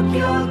rakyat